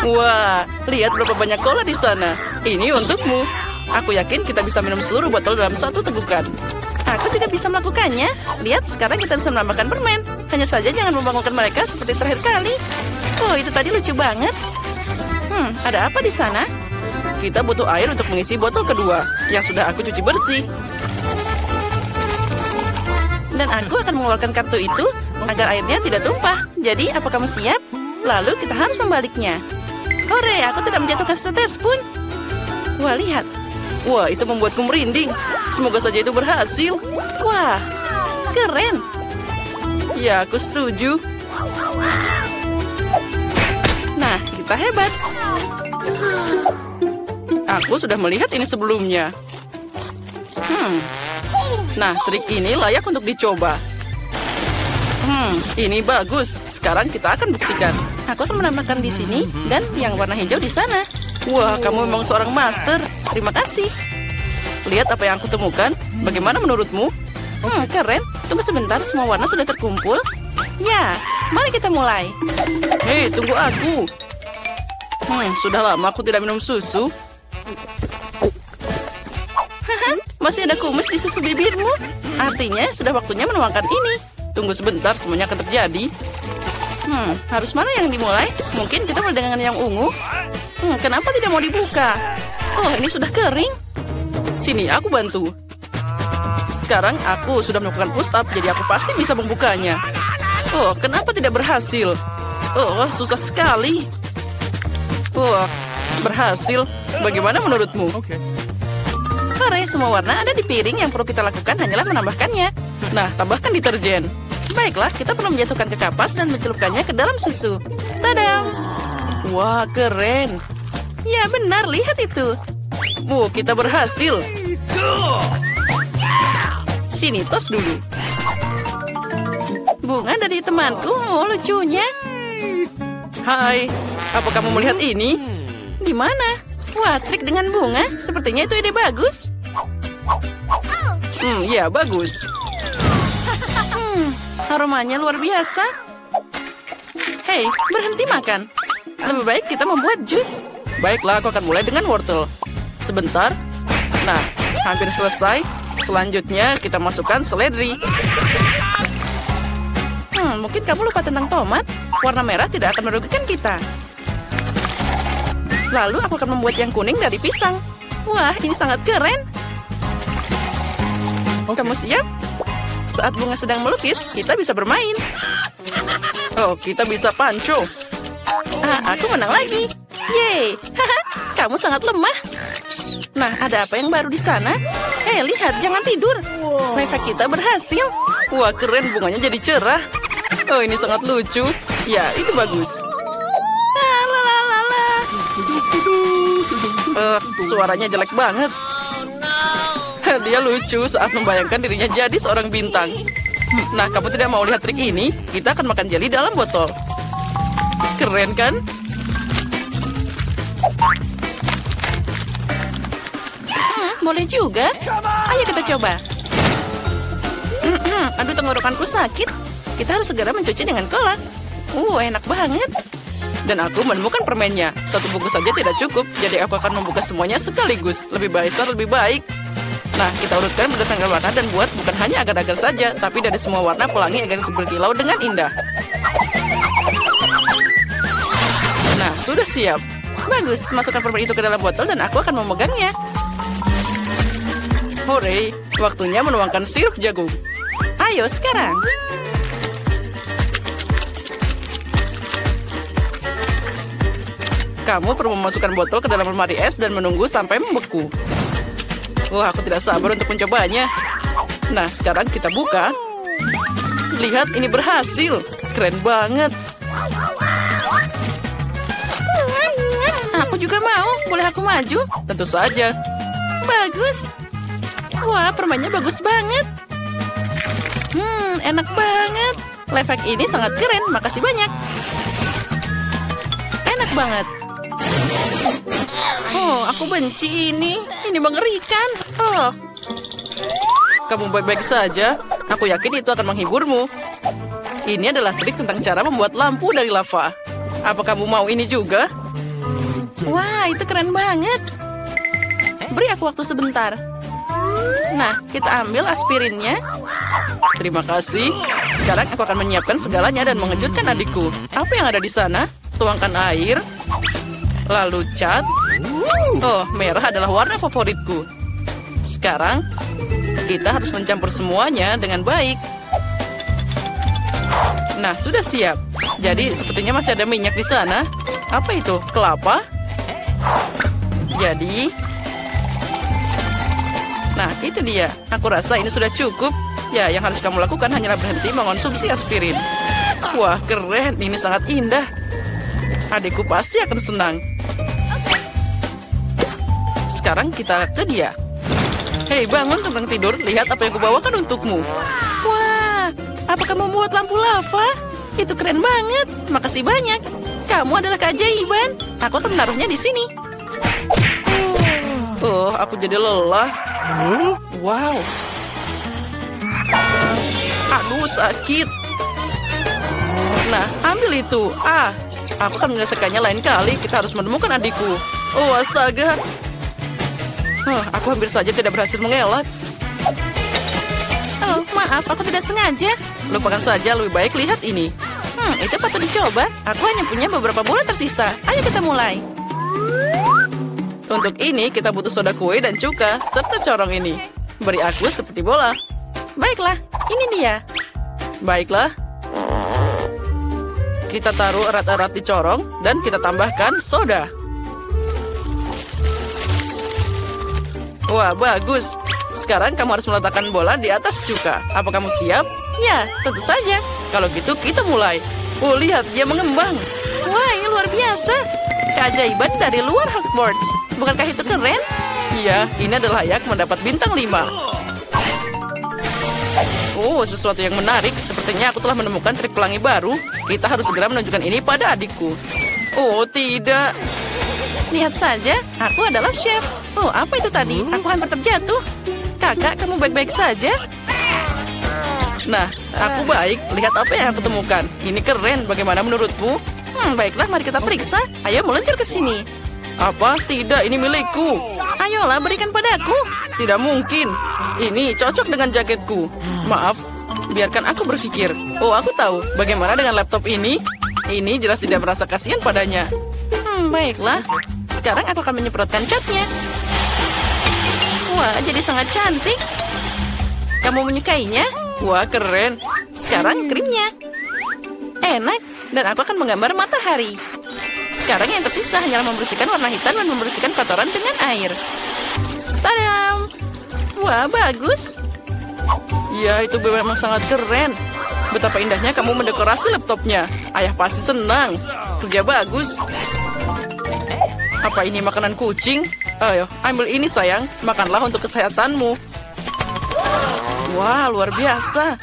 Wah, lihat berapa banyak cola di sana. Ini untukmu. Aku yakin kita bisa minum seluruh botol dalam satu tegukan. Aku tidak bisa melakukannya. Lihat, sekarang kita bisa menambahkan permen. Hanya saja jangan membangunkan mereka seperti terakhir kali. Oh, itu tadi lucu banget. Hmm, ada apa di sana? Kita butuh air untuk mengisi botol kedua yang sudah aku cuci bersih. Dan aku akan mengeluarkan kartu itu agar airnya tidak tumpah. Jadi, apa kamu siap? Lalu kita harus membaliknya. Hore, aku tidak menjatuhkan setetes pun. Wah, lihat. Wah, itu membuatku merinding. Semoga saja itu berhasil. Wah, keren. Ya, aku setuju. Nah, kita hebat. Aku sudah melihat ini sebelumnya. Hmm. Nah, trik ini layak untuk dicoba. Hmm, ini bagus. Sekarang kita akan buktikan. Aku akan menambahkan di sini dan yang warna hijau di sana. Wah, kamu memang seorang master. Terima kasih. Lihat apa yang aku temukan. Bagaimana menurutmu? Hmm, keren. Tunggu sebentar, semua warna sudah terkumpul. Ya, mari kita mulai. Hei, tunggu aku. Hmm, sudah lama aku tidak minum susu. Masih ada kumis di susu bibirmu. Artinya sudah waktunya menuangkan ini. Tunggu sebentar, semuanya akan terjadi. Hmm, harus mana yang dimulai? Mungkin kita mulai dengan yang ungu. Hmm, kenapa tidak mau dibuka? Oh, ini sudah kering. Sini, aku bantu. Sekarang aku sudah melakukan push up, jadi aku pasti bisa membukanya. Oh, kenapa tidak berhasil? Oh, susah sekali. Oh, berhasil. Bagaimana menurutmu? Oke. Hore, semua warna ada di piring yang perlu kita lakukan hanyalah menambahkannya. Nah, tambahkan deterjen. Baiklah, kita perlu menjatuhkan ke kapas dan mencelupkannya ke dalam susu. Tadam! Wah, keren. Ya, benar. Lihat itu. Wow, kita berhasil. Sini, tos dulu. Bunga dari temanku. Oh, lucunya. Hai, apa kamu melihat ini? Di mana? Wah, trik dengan bunga. Sepertinya itu ide bagus. Hmm, ya, bagus. Aromanya luar biasa. Hei, berhenti makan. Lebih baik kita membuat jus. Baiklah, aku akan mulai dengan wortel. Sebentar. Nah, hampir selesai. Selanjutnya, kita masukkan seledri. Hmm, mungkin kamu lupa tentang tomat. Warna merah tidak akan merugikan kita. Lalu aku akan membuat yang kuning dari pisang. Wah, ini sangat keren. Kamu siap? Saat bunga sedang melukis, kita bisa bermain. Oh, kita bisa panco. Ah, aku menang lagi. Yeay, kamu sangat lemah. Nah, ada apa yang baru di sana? Hei, lihat, jangan tidur. Efek kita berhasil. Wah, keren bunganya jadi cerah. Oh, ini sangat lucu. Ya, itu bagus. Uh, suaranya jelek banget. Dia lucu saat membayangkan dirinya jadi seorang bintang. Nah, kamu tidak mau lihat trik ini? Kita akan makan jeli dalam botol. Keren kan? Hmm, boleh juga. Ayo kita coba. Aduh, tenggorokanku sakit. Kita harus segera mencuci dengan kolak. Uh, enak banget. Dan aku menemukan permennya. Satu bungkus saja tidak cukup, jadi aku akan membuka semuanya sekaligus. Lebih baik, lebih baik. Nah, kita urutkan berdasarkan warna dan buat bukan hanya agar-agar saja, tapi dari semua warna pelangi agar berkilau dengan indah. Nah, sudah siap. Bagus, masukkan permen itu ke dalam botol dan aku akan memegangnya. Hore, waktunya menuangkan sirup jagung. Ayo sekarang. Kamu perlu memasukkan botol ke dalam lemari es dan menunggu sampai membeku. Wah, aku tidak sabar untuk mencobanya. Nah, sekarang kita buka. Lihat, ini berhasil. Keren banget. Aku juga mau. Boleh aku maju? Tentu saja. Bagus. Wah, permennya bagus banget. Hmm, enak banget. Lefek ini sangat keren. Makasih banyak. Enak banget. Oh, aku benci ini. Ini mengerikan. Oh. Kamu baik-baik saja. Aku yakin itu akan menghiburmu. Ini adalah trik tentang cara membuat lampu dari lava. Apa kamu mau ini juga? Wah, itu keren banget. Beri aku waktu sebentar. Nah, kita ambil aspirinnya. Terima kasih. Sekarang aku akan menyiapkan segalanya dan mengejutkan adikku. Apa yang ada di sana? Tuangkan air. Lalu cat. Oh, merah adalah warna favoritku. Sekarang, kita harus mencampur semuanya dengan baik. Nah, sudah siap. Jadi, sepertinya masih ada minyak di sana. Apa itu? Kelapa? Jadi, nah itu dia. Aku rasa ini sudah cukup. Ya, yang harus kamu lakukan hanyalah berhenti mengonsumsi aspirin. Wah, keren. Ini sangat indah. Adikku pasti akan senang. Sekarang kita ke dia. Hei, bangun tukang tidur. Lihat apa yang kubawakan untukmu. Wah, apa kamu membuat lampu lava? Itu keren banget. Makasih banyak. Kamu adalah keajaiban. Aku akan menaruhnya di sini. Oh, aku jadi lelah. Wow. Aduh, sakit. Nah, ambil itu. Ah, aku akan menyelesaikannya lain kali. Kita harus menemukan adikku. Oh, astaga. Huh, aku hampir saja tidak berhasil mengelak. Oh, maaf, aku tidak sengaja. Lupakan saja, lebih baik lihat ini. Hmm, itu patut dicoba. Aku hanya punya beberapa bola tersisa. Ayo kita mulai. Untuk ini, kita butuh soda kue dan cuka, serta corong ini. Beri aku seperti bola. Baiklah, ini dia. Baiklah. Kita taruh erat-erat di corong, dan kita tambahkan soda. Wah, bagus. Sekarang kamu harus meletakkan bola di atas cuka. Apa kamu siap? Ya, tentu saja. Kalau gitu, kita mulai. Oh, lihat, dia mengembang. Wah, ini luar biasa. Keajaiban dari luar Hogwarts. Bukankah itu keren? Iya, ini adalah layak mendapat bintang 5. Oh, sesuatu yang menarik. Sepertinya aku telah menemukan trik pelangi baru. Kita harus segera menunjukkan ini pada adikku. Oh, tidak. Lihat saja, aku adalah chef. Oh, apa itu tadi? Aku hampir terjatuh. Kakak, kamu baik-baik saja? Nah, aku baik. Lihat apa yang aku temukan. Ini keren. Bagaimana menurutmu? Hmm, baiklah, mari kita periksa. Ayo meluncur ke sini. Apa? Tidak, ini milikku. Ayolah, berikan padaku. Tidak mungkin. Ini cocok dengan jaketku. Maaf, biarkan aku berpikir. Oh, aku tahu. Bagaimana dengan laptop ini? Ini jelas tidak merasa kasihan padanya. Hmm, baiklah. Sekarang aku akan menyemprotkan catnya. Wah, jadi sangat cantik. Kamu menyukainya? Wah, keren. Sekarang krimnya. Enak, dan aku akan menggambar matahari. Sekarang yang tersisa hanyalah membersihkan warna hitam dan membersihkan kotoran dengan air. Tadam! Wah, bagus. Ya, itu memang sangat keren. Betapa indahnya kamu mendekorasi laptopnya. Ayah pasti senang. Kerja bagus. Apa ini makanan kucing? Ayo, ambil ini sayang. Makanlah untuk kesehatanmu. Wah, luar biasa.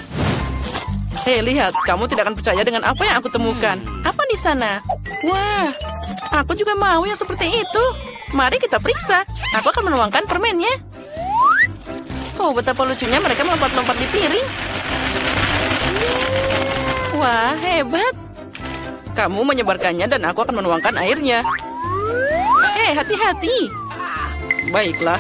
Hei, lihat. Kamu tidak akan percaya dengan apa yang aku temukan. Apa di sana? Wah, aku juga mau yang seperti itu. Mari kita periksa. Aku akan menuangkan permennya. Oh, betapa lucunya mereka melompat-lompat di piring. Wah, hebat. Kamu menyebarkannya dan aku akan menuangkan airnya. Eh, hati-hati. Baiklah.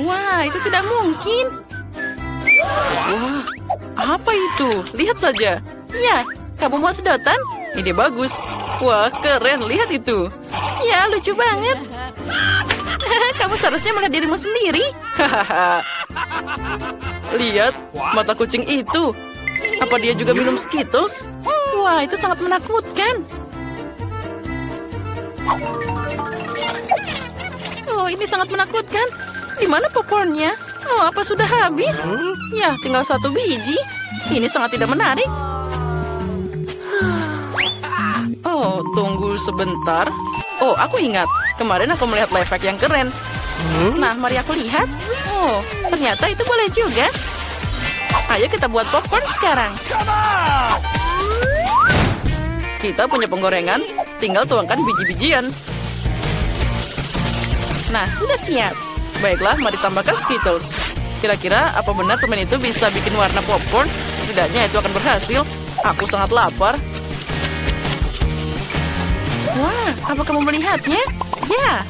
Wah, itu tidak mungkin. Wah, apa itu? Lihat saja. Ya, kamu mau sedotan? Ide bagus. Wah, keren. Lihat itu. Ya, lucu banget. kamu seharusnya melihat dirimu sendiri. Lihat, mata kucing itu. Apa dia juga minum Skittles? Wah, itu sangat menakutkan. Oh, ini sangat menakutkan. Di mana popcornnya? Oh, apa sudah habis? Ya, tinggal satu biji. Ini sangat tidak menarik. Oh, tunggu sebentar. Oh, aku ingat. Kemarin aku melihat live yang keren. Nah, mari aku lihat. Oh, ternyata itu boleh juga. Ayo kita buat popcorn sekarang. Kita punya penggorengan, tinggal tuangkan biji-bijian. Nah, sudah siap. Baiklah, mari tambahkan Skittles. Kira-kira apa benar permen itu bisa bikin warna popcorn? Setidaknya itu akan berhasil. Aku sangat lapar. Wah, apa kamu melihatnya? Ya.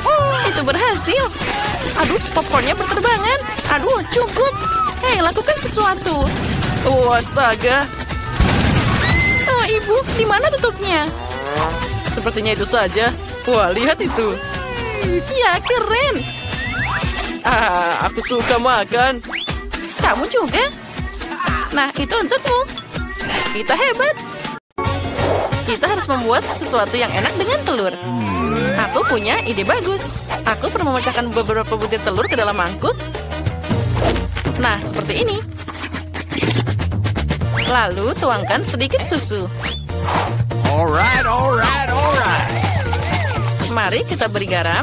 Oh, itu berhasil. Aduh, popcornnya berterbangan. Aduh, cukup. Hei, lakukan sesuatu. Oh, astaga. Oh, ibu, di mana tutupnya? Sepertinya itu saja. Wah, lihat itu. Ya, keren. Ah, aku suka makan. Kamu juga? Nah, itu untukmu. Kita hebat. Kita harus membuat sesuatu yang enak dengan telur. Aku punya ide bagus. Aku perlu memecahkan beberapa butir telur ke dalam mangkuk. Nah, seperti ini. Lalu tuangkan sedikit susu. Alright, alright, alright. Mari kita beri garam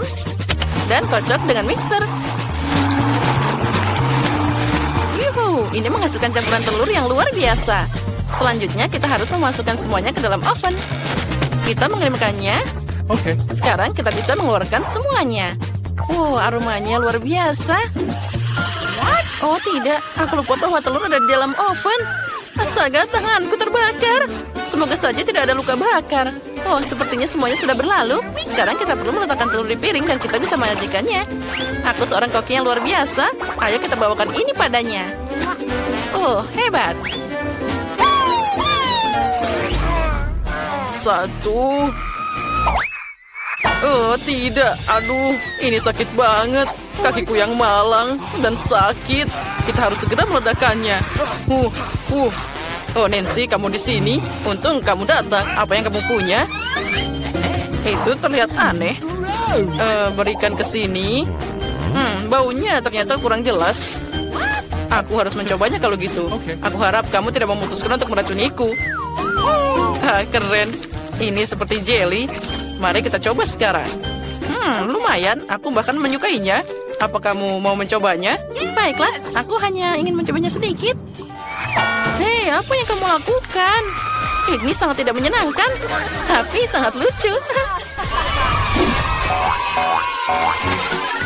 dan kocok dengan mixer. Yuhu, ini menghasilkan campuran telur yang luar biasa. Selanjutnya kita harus memasukkan semuanya ke dalam oven. Kita mengirimkannya. Okay. Sekarang kita bisa mengeluarkan semuanya. Wow, aromanya luar biasa. Oh tidak, aku lupa bahwa telur ada di dalam oven. Astaga, tanganku terbakar. Semoga saja tidak ada luka bakar. Oh, sepertinya semuanya sudah berlalu. Sekarang kita perlu meletakkan telur di piring dan kita bisa menyajikannya. Aku seorang koki yang luar biasa. Ayo kita bawakan ini padanya. Oh, hebat. Satu. Oh, tidak. Aduh, ini sakit banget. Kakiku yang malang dan sakit. Kita harus segera meledakkannya. Uh, uh. Oh, Nancy, kamu di sini. Untung kamu datang. Apa yang kamu punya? Itu terlihat aneh. Eh, berikan ke sini. Hmm, baunya ternyata kurang jelas. Aku harus mencobanya kalau gitu. Aku harap kamu tidak memutuskan untuk meracuniku. Ah, keren. Ini seperti jelly. Mari kita coba sekarang. Hmm, lumayan. Aku bahkan menyukainya. Apa kamu mau mencobanya? Baiklah, aku hanya ingin mencobanya sedikit. Hei, apa yang kamu lakukan? Ini sangat tidak menyenangkan, tapi sangat lucu.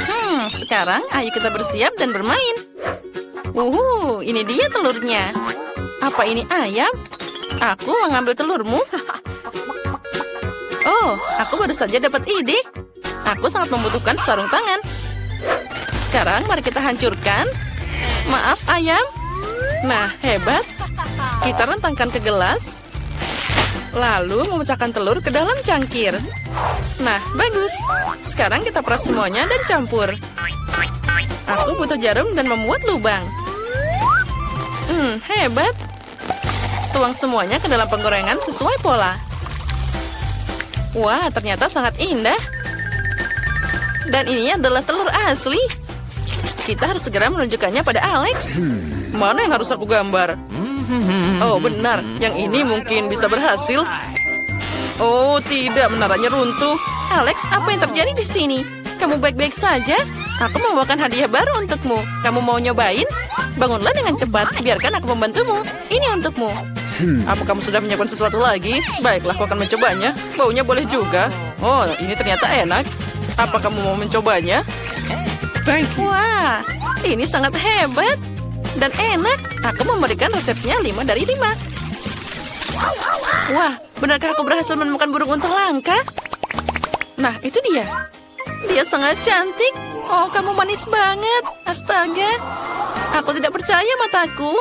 Hmm, sekarang ayo kita bersiap dan bermain. Uhu, ini dia telurnya. Apa ini ayam? Aku mengambil telurmu. Oh, aku baru saja dapat ide. Aku sangat membutuhkan sarung tangan. Sekarang mari kita hancurkan. Maaf, ayam. Nah, hebat. Kita rentangkan ke gelas. Lalu memecahkan telur ke dalam cangkir. Nah, bagus. Sekarang kita peras semuanya dan campur. Aku butuh jarum dan memuat lubang. Hmm, hebat. Tuang semuanya ke dalam penggorengan sesuai pola. Wah, ternyata sangat indah. Dan ini adalah telur asli. Kita harus segera menunjukkannya pada Alex. Mana yang harus aku gambar? Oh, benar. Yang ini mungkin bisa berhasil. Oh, tidak. Menaranya runtuh. Alex, apa yang terjadi di sini? Kamu baik-baik saja? Aku membawakan hadiah baru untukmu. Kamu mau nyobain? Bangunlah dengan cepat. Biarkan aku membantumu. Ini untukmu. Apa kamu sudah menyiapkan sesuatu lagi? Baiklah, aku akan mencobanya. Baunya boleh juga. Oh, ini ternyata enak. Apa kamu mau mencobanya? Thank you. Wah, ini sangat hebat. Dan enak. Aku memberikan resepnya 5 dari 5. Wah, benarkah aku berhasil menemukan burung unta langka? Nah, itu dia. Dia sangat cantik. Oh, kamu manis banget. Astaga. Aku tidak percaya mataku.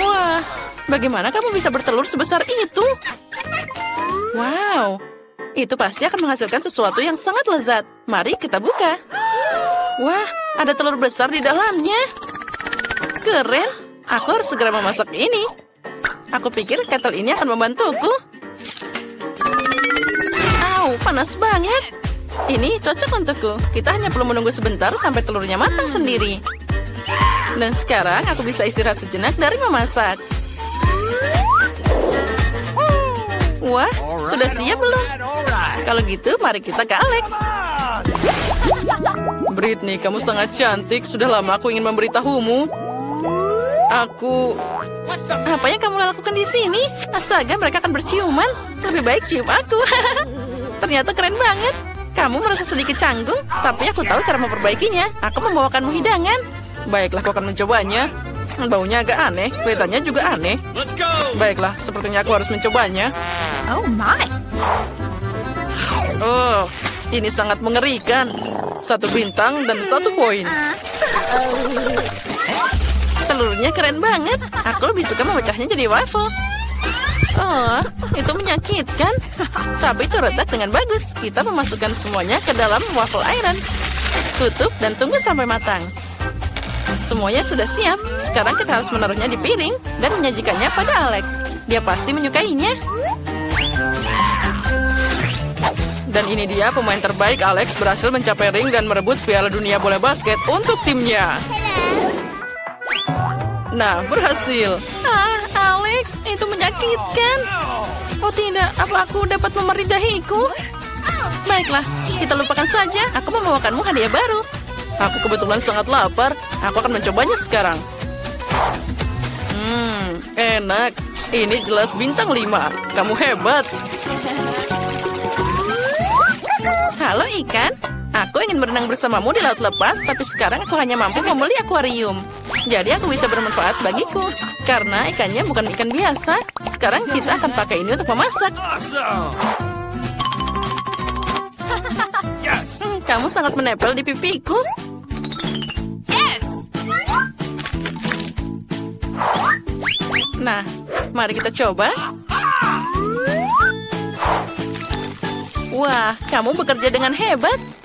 Wah, bagaimana kamu bisa bertelur sebesar itu? Wow, itu pasti akan menghasilkan sesuatu yang sangat lezat. Mari kita buka. Wah, ada telur besar di dalamnya. Keren. Aku harus segera memasak ini. Aku pikir kettle ini akan membantuku. Au, panas banget. Ini cocok untukku. Kita hanya perlu menunggu sebentar sampai telurnya matang sendiri. Dan sekarang aku bisa istirahat sejenak dari memasak. Wah, sudah siap belum? Kalau gitu, mari kita ke Alex. Britney, kamu sangat cantik. Sudah lama aku ingin memberitahumu. Aku... Apa yang kamu lakukan di sini? Astaga, mereka akan berciuman. Lebih baik cium aku. Ternyata keren banget. Kamu merasa sedikit canggung, tapi aku tahu cara memperbaikinya. Aku membawakanmu hidangan. Baiklah, aku akan mencobanya. Baunya agak aneh, kelihatannya juga aneh. Let's go. Baiklah, sepertinya aku harus mencobanya. Oh my. Oh, ini sangat mengerikan. Satu bintang dan satu poin. Telurnya keren banget. Aku lebih suka memecahnya jadi waffle. Oh, itu menyakitkan. Tapi itu retak dengan bagus. Kita memasukkan semuanya ke dalam waffle iron. Tutup dan tunggu sampai matang. Semuanya sudah siap. Sekarang kita harus menaruhnya di piring dan menyajikannya pada Alex. Dia pasti menyukainya. Dan ini dia pemain terbaik Alex berhasil mencapai ring dan merebut Piala Dunia Bola Basket untuk timnya. Nah, berhasil. Ah, Alex, itu menyakitkan. Oh tidak, apa aku dapat memeri dahiku? Baiklah, kita lupakan saja. Aku membawakanmu hadiah baru. Aku kebetulan sangat lapar. Aku akan mencobanya sekarang. Hmm, enak. Ini jelas bintang 5. Kamu hebat. Halo ikan, aku ingin berenang bersamamu di laut lepas, tapi sekarang aku hanya mampu membeli akuarium. Jadi aku bisa bermanfaat bagiku. Karena ikannya bukan ikan biasa. Sekarang kita akan pakai ini untuk memasak. Hmm, kamu sangat menempel di pipiku. Nah, mari kita coba. Wah, kamu bekerja dengan hebat.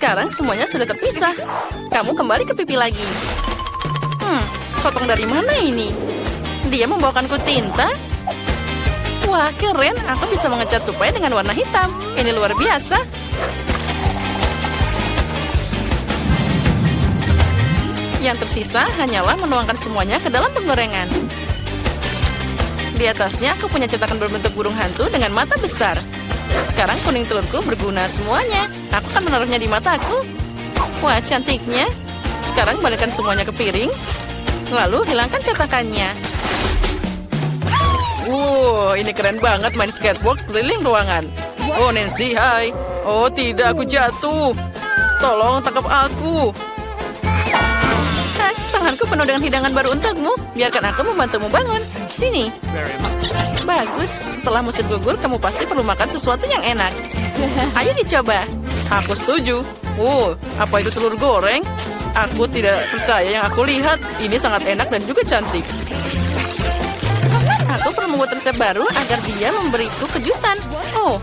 Sekarang semuanya sudah terpisah. Kamu kembali ke pipi lagi. Hmm, potong dari mana ini? Dia membawakanku tinta? Wah, keren. Aku bisa mengecat tupai dengan warna hitam. Ini luar biasa. Yang tersisa hanyalah menuangkan semuanya ke dalam penggorengan. Di atasnya aku punya cetakan berbentuk burung hantu dengan mata besar. Sekarang kuning telurku berguna semuanya. Aku akan menaruhnya di mataku. Wah, cantiknya. Sekarang balikkan semuanya ke piring. Lalu hilangkan cetakannya. Wow, ini keren banget main skateboard keliling ruangan. Oh, Nancy, hai. Oh, tidak, aku jatuh. Tolong tangkap aku. Ah, tanganku penuh dengan hidangan baru untukmu. Biarkan aku membantumu bangun. Sini. Bagus. Setelah musim gugur, kamu pasti perlu makan sesuatu yang enak. Ayo dicoba. Aku setuju. Oh, apa itu telur goreng? Aku tidak percaya yang aku lihat. Ini sangat enak dan juga cantik. Aku perlu membuat resep baru agar dia memberiku kejutan. Oh,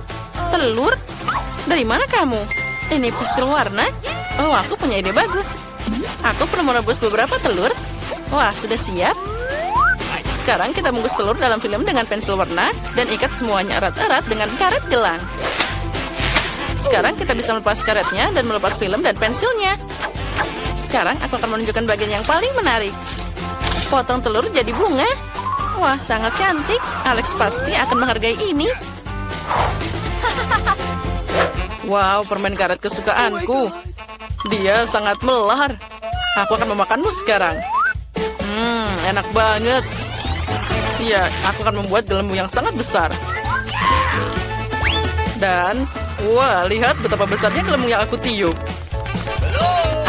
telur? Dari mana kamu? Ini pensil warna? Oh, aku punya ide bagus. Aku perlu merebus beberapa telur. Wah, sudah siap. Sekarang kita bungkus telur dalam film dengan pensil warna dan ikat semuanya erat-erat dengan karet gelang. Sekarang kita bisa melepas karetnya dan melepas film dan pensilnya. Sekarang aku akan menunjukkan bagian yang paling menarik. Potong telur jadi bunga. Wah, sangat cantik. Alex pasti akan menghargai ini. Wow, permen karet kesukaanku. Dia sangat melar. Aku akan memakanmu sekarang. Hmm, enak banget. Iya, aku akan membuat gelembung yang sangat besar. Dan, wah, lihat betapa besarnya gelembung yang aku tiup.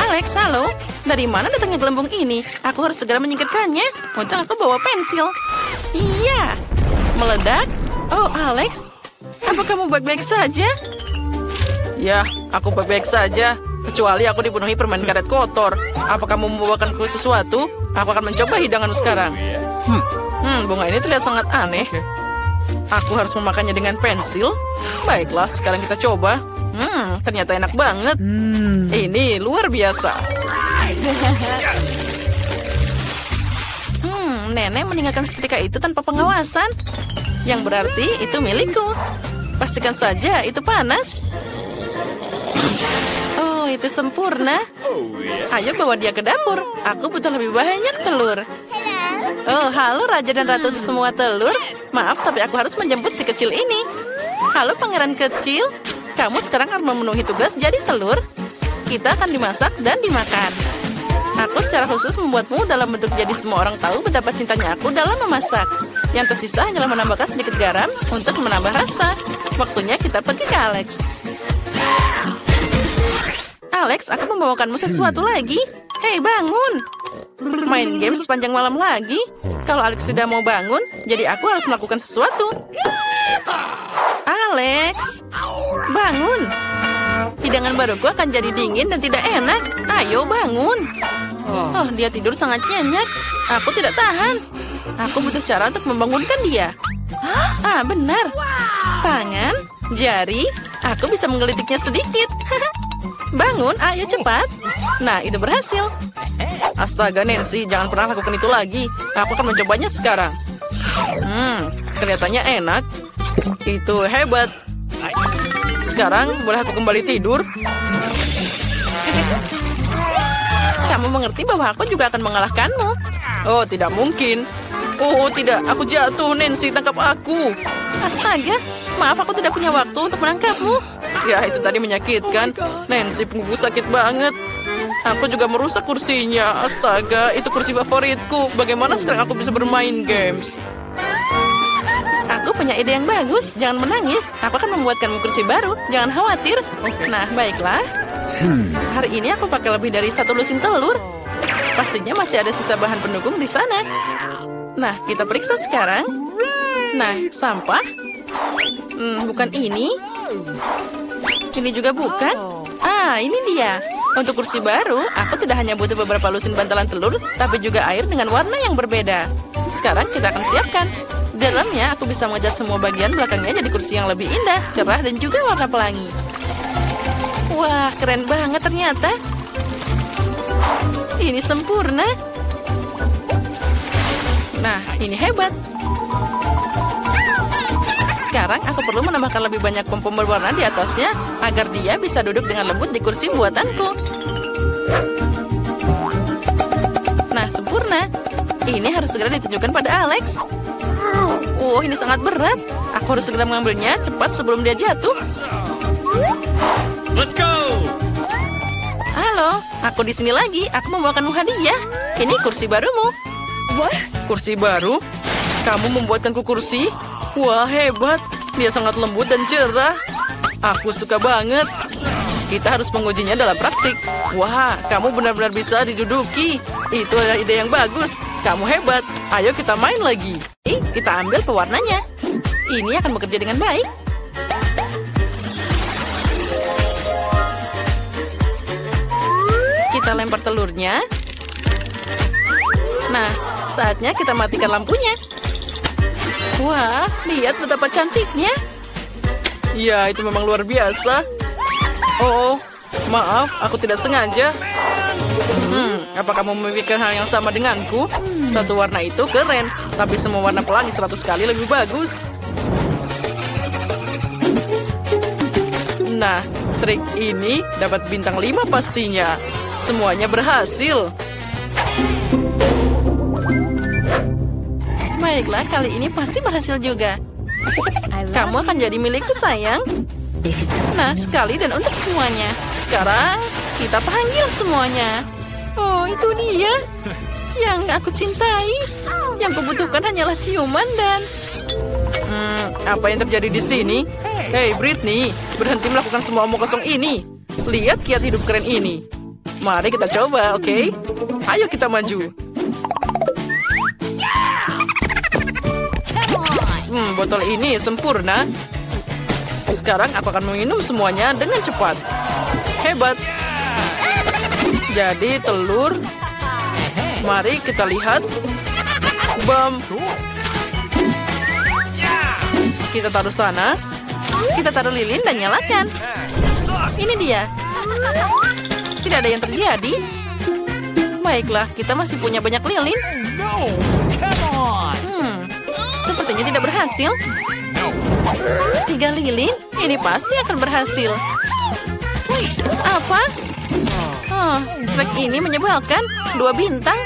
Alex, halo. Dari mana datangnya gelembung ini? Aku harus segera menyingkirkannya. Untung aku bawa pensil. Iya. Meledak? Oh, Alex. Apa kamu baik-baik saja? Ya, aku baik-baik saja. Kecuali aku dipenuhi permen karet kotor. Apa kamu membawakanku sesuatu? Aku akan mencoba hidanganmu sekarang. Hmm, bunga ini terlihat sangat aneh. Aku harus memakannya dengan pensil. Baiklah, sekarang kita coba. Hmm, ternyata enak banget. Ini luar biasa. Hmm, nenek meninggalkan setrika itu tanpa pengawasan. Yang berarti itu milikku. Pastikan saja itu panas. Oh, itu sempurna. Ayo bawa dia ke dapur. Aku butuh lebih banyak telur. Oh, halo Raja dan Ratu semua telur. Maaf, tapi aku harus menjemput si kecil ini. Halo pangeran kecil. Kamu sekarang akan memenuhi tugas jadi telur. Kita akan dimasak dan dimakan. Aku secara khusus membuatmu dalam bentuk jadi semua orang tahu betapa cintanya aku dalam memasak. Yang tersisa hanyalah menambahkan sedikit garam untuk menambah rasa. Waktunya kita pergi ke Alex. Alex, aku membawakanmu sesuatu lagi. Hei, bangun. Main game sepanjang malam lagi. Kalau Alex tidak mau bangun, jadi aku harus melakukan sesuatu. Alex, bangun. Hidangan baruku akan jadi dingin dan tidak enak. Ayo bangun. Oh, dia tidur sangat nyenyak. Aku tidak tahan. Aku butuh cara untuk membangunkan dia. Ah, benar. Tangan, jari, aku bisa menggelitiknya sedikit. Bangun, ayo cepat. Nah, itu berhasil. Astaga, Nancy, jangan pernah lakukan itu lagi. Aku akan mencobanya sekarang. Hmm, kelihatannya enak. Itu hebat. Sekarang, boleh aku kembali tidur? Kamu mengerti bahwa aku juga akan mengalahkanmu. Oh, tidak mungkin. Oh, tidak. Aku jatuh, Nancy. Tangkap aku. Astaga. Maaf, aku tidak punya waktu untuk menangkapmu. Ya, itu tadi menyakitkan. Nancy, punggungku sakit banget. Aku juga merusak kursinya. Astaga, itu kursi favoritku. Bagaimana sekarang aku bisa bermain games? Aku punya ide yang bagus. Jangan menangis. Aku akan membuatkanmu kursi baru. Jangan khawatir. Nah, baiklah. Hari ini aku pakai lebih dari satu lusin telur. Pastinya masih ada sisa bahan pendukung di sana. Nah, kita periksa sekarang. Nah, sampah. Hmm, bukan ini. Ini juga bukan. Ah, ini dia. Untuk kursi baru, aku tidak hanya butuh beberapa lusin bantalan telur, tapi juga air dengan warna yang berbeda. Sekarang kita akan siapkan. Di dalamnya, aku bisa mengecat semua bagian belakangnya jadi kursi yang lebih indah, cerah, dan juga warna pelangi. Wah, keren banget ternyata. Ini sempurna. Nah, ini hebat. Sekarang aku perlu menambahkan lebih banyak pom-pom berwarna di atasnya agar dia bisa duduk dengan lembut di kursi buatanku. Nah, sempurna. Ini harus segera ditunjukkan pada Alex. Oh, ini sangat berat. Aku harus segera mengambilnya cepat sebelum dia jatuh. Let's go! Halo, aku di sini lagi. Aku membawakanmu hadiah. Ini kursi barumu. Wah, kursi baru? Kamu membuatkanku kursi? Wah, hebat. Dia sangat lembut dan cerah. Aku suka banget. Kita harus mengujinya dalam praktik. Wah, kamu benar-benar bisa diduduki. Itu adalah ide yang bagus. Kamu hebat. Ayo kita main lagi. Eh, kita ambil pewarnanya. Ini akan bekerja dengan baik. Kita lempar telurnya. Nah, saatnya kita matikan lampunya. Wah, lihat betapa cantiknya. Ya, itu memang luar biasa. Oh, maaf, aku tidak sengaja. Hmm, apa kamu memikirkan hal yang sama denganku? Satu warna itu keren, tapi semua warna pelangi seratus kali lebih bagus. Nah, trik ini dapat bintang 5 pastinya. Semuanya berhasil. Baiklah, kali ini pasti berhasil juga. Kamu akan jadi milikku, sayang. Nah, sekali dan untuk semuanya. Sekarang, kita panggil semuanya. Oh, itu dia. Yang aku cintai. Yang kubutuhkan hanyalah ciuman dan... Hmm, apa yang terjadi di sini? Hei, Britney, berhenti melakukan semua omong kosong ini. Lihat kiat hidup keren ini. Mari kita coba, oke? Ayo kita maju. Hmm, botol ini sempurna. Sekarang aku akan meminum semuanya dengan cepat. Hebat. Jadi telur. Mari kita lihat. Bam. Kita taruh sana. Kita taruh lilin dan nyalakan. Ini dia. Tidak ada yang terjadi. Baiklah, kita masih punya banyak lilin. Hmm, sepertinya tidak berhasil. Tiga lilin, ini pasti akan berhasil. Apa? Oh, trek ini menyebalkan. Dua bintang.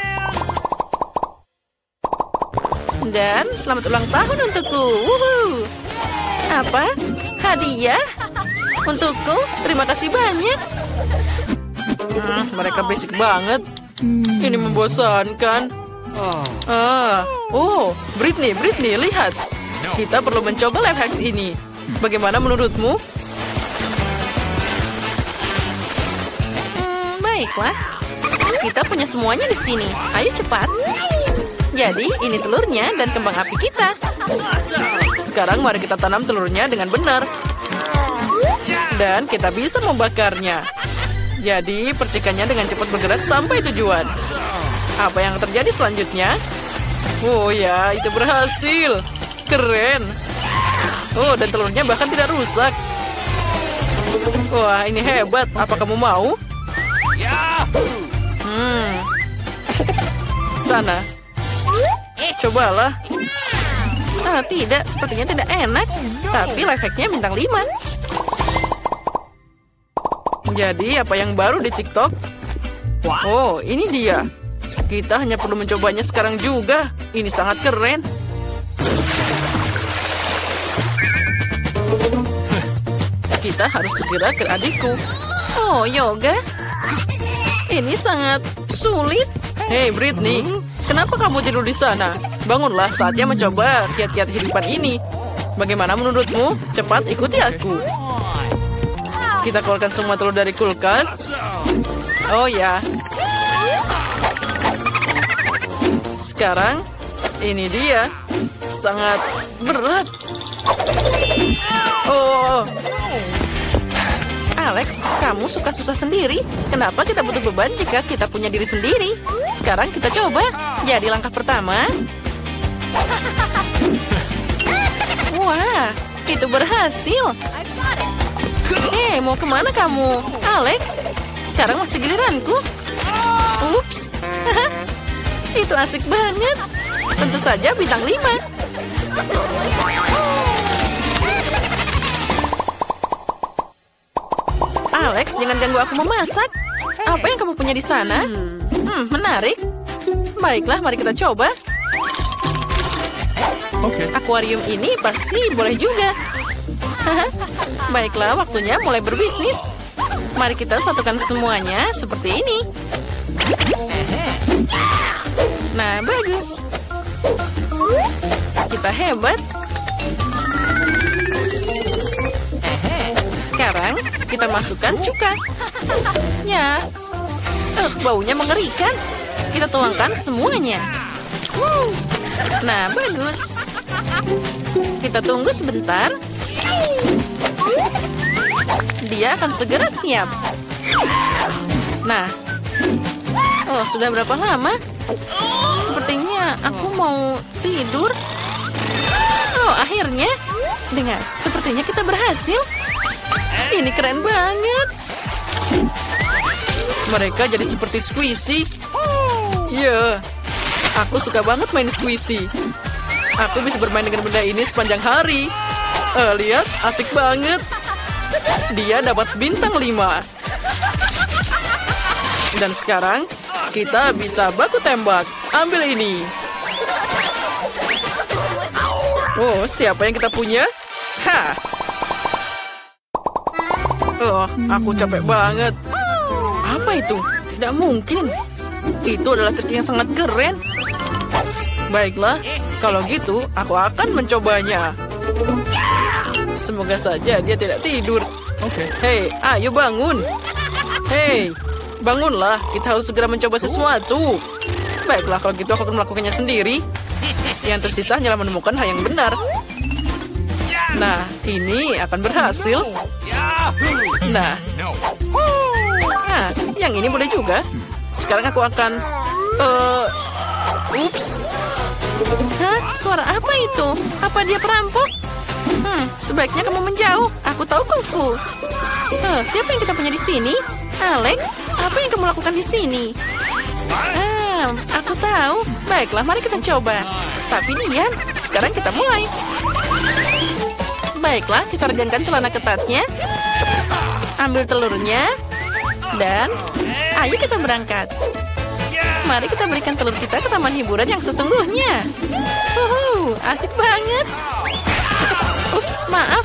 Dan selamat ulang tahun untukku. Wuhu. Apa? Hadiah? Untukku? Terima kasih banyak. Hmm, mereka basic banget. Ini membosankan. Ah, oh, Britney, Britney, lihat. Kita perlu mencoba life hacks ini. Bagaimana menurutmu? Hmm, baiklah. Kita punya semuanya di sini. Ayo cepat. Jadi, ini telurnya dan kembang api kita. Sekarang mari kita tanam telurnya dengan benar. Dan kita bisa membakarnya. Jadi, percikannya dengan cepat bergerak sampai tujuan. Apa yang terjadi selanjutnya? Oh ya, itu berhasil. Keren. Oh, dan telurnya bahkan tidak rusak. Wah, ini hebat. Apa kamu mau? Hmm. Sana. Cobalah. Ah, tidak. Sepertinya tidak enak. Tapi life hack-nya bintang 5. Jadi, apa yang baru di TikTok? Oh, ini dia. Kita hanya perlu mencobanya sekarang juga. Ini sangat keren. Kita harus segera ke adikku. Oh, yoga. Ini sangat sulit. Hei, Britney. Kenapa kamu tidur di sana? Bangunlah, saatnya mencoba kiat-kiat kehidupan ini. Bagaimana menurutmu? Cepat ikuti aku. Kita keluarkan semua telur dari kulkas. Oh ya. Sekarang, ini dia. Sangat berat. Kamu suka susah sendiri. Kenapa kita butuh beban jika kita punya diri sendiri? Sekarang kita coba. Jadi langkah pertama. Wah, itu berhasil. Hei, mau ke mana kamu? Alex, sekarang masih giliranku. Ups. itu asik banget. Tentu saja bintang 5. Alex, jangan ganggu aku memasak. Apa yang kamu punya di sana? Hmm, menarik. Baiklah, mari kita coba. Okay. Akuarium ini pasti boleh juga. Baiklah, waktunya mulai berbisnis. Mari kita satukan semuanya seperti ini. Nah, bagus. Kita hebat. Kita masukkan cuka. Ya, eh, baunya mengerikan. Kita tuangkan semuanya. Nah, bagus. Kita tunggu sebentar. Dia akan segera siap. Nah, oh sudah berapa lama? Sepertinya aku mau tidur. Oh, akhirnya. Dengar, sepertinya kita berhasil. Ini keren banget. mereka jadi seperti squishy. Ya, aku suka banget main squishy. Aku bisa bermain dengan benda ini sepanjang hari. Eh, lihat, asik banget. Dia dapat bintang 5. Dan sekarang, kita bisa baku tembak. Ambil ini. Oh, siapa yang kita punya? Ha! Oh, aku capek banget. Apa itu? Tidak mungkin. Itu adalah trik yang sangat keren. Baiklah, kalau gitu aku akan mencobanya. Semoga saja dia tidak tidur. Okay. Hei, ayo bangun. Hei, bangunlah. Kita harus segera mencoba sesuatu. Baiklah, kalau gitu aku akan melakukannya sendiri. Yang tersisa hanyalah menemukan hal yang benar. Nah, ini akan berhasil. Nah, No. Nah, yang ini boleh juga. Sekarang aku akan... eh ups. Hah? Suara apa itu? Apa dia perampok? Hmm, sebaiknya kamu menjauh. Aku tahu kungfu. Eh, siapa yang kita punya di sini? Alex, apa yang kamu lakukan di sini? Ah, aku tahu. Baiklah, mari kita coba. Tapi Dian, sekarang kita mulai. Baiklah, kita regangkan celana ketatnya. Ambil telurnya. Dan, ayo kita berangkat. Mari kita berikan telur kita ke taman hiburan yang sesungguhnya. Uhuh, asik banget. Ups, maaf.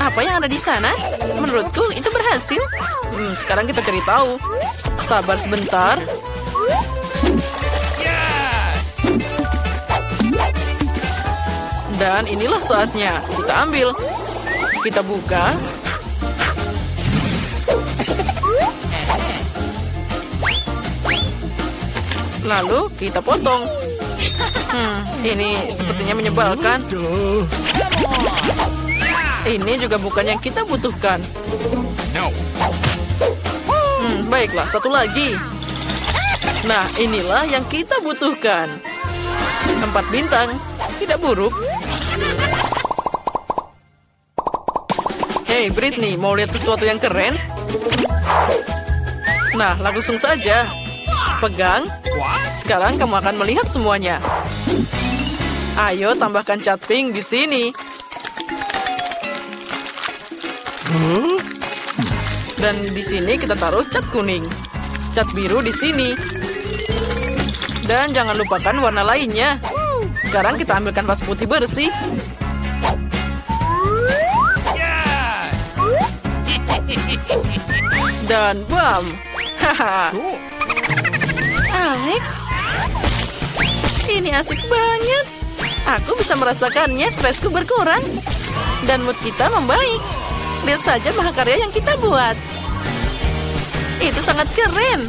Apa yang ada di sana? Menurutku itu berhasil. Hmm, sekarang kita cari tahu. Sabar sebentar. Dan inilah saatnya. Kita ambil. Kita buka. Lalu kita potong. Hmm, ini sepertinya menyebalkan. Ini juga bukan yang kita butuhkan. Hmm, baiklah, satu lagi. Nah, inilah yang kita butuhkan. Empat bintang, tidak buruk. Hey, Britney, mau lihat sesuatu yang keren? Nah, langsung saja. Pegang. Sekarang kamu akan melihat semuanya. Ayo tambahkan cat pink di sini. Dan di sini kita taruh cat kuning. Cat biru di sini. Dan jangan lupakan warna lainnya. Sekarang kita ambil kanvas putih bersih. Dan bam. Haha. Alex, Ini asik banget. Aku bisa merasakannya stresku berkurang. Dan mood kita membaik. Lihat saja mahakarya yang kita buat. Itu sangat keren.